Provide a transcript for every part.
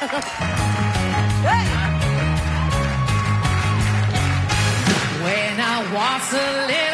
hey! When I was a little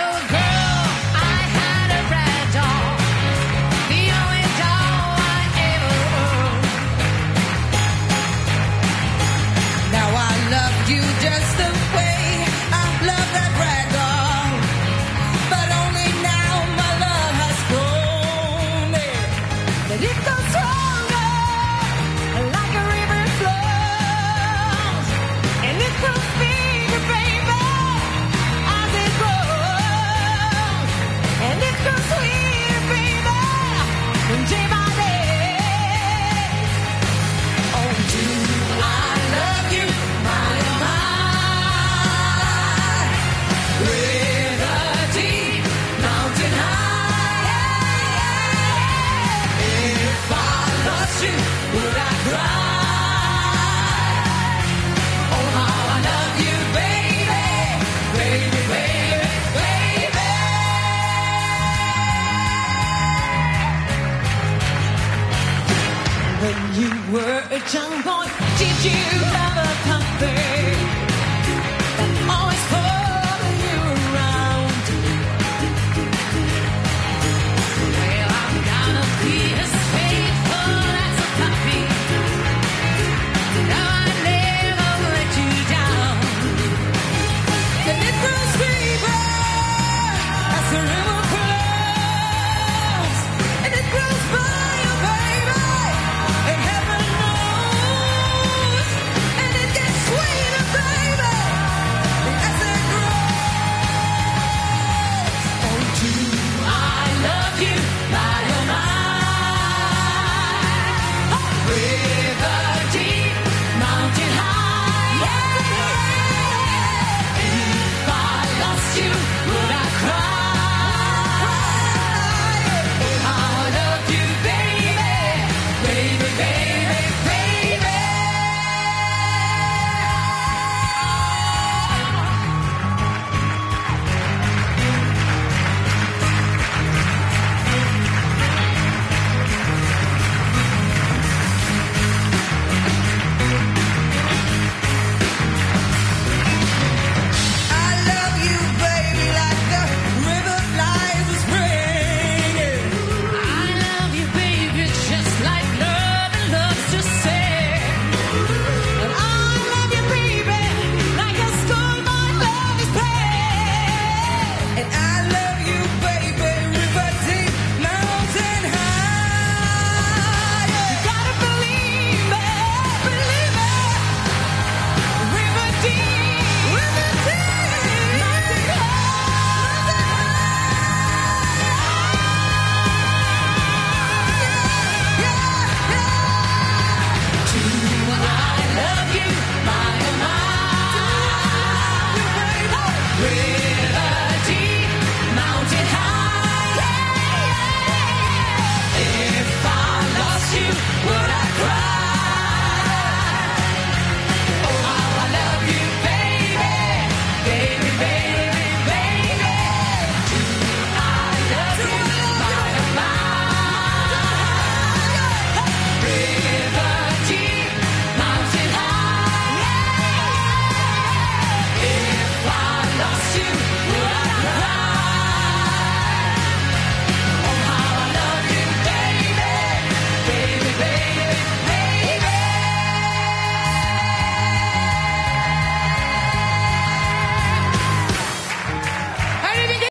you were a young boy, did you ever?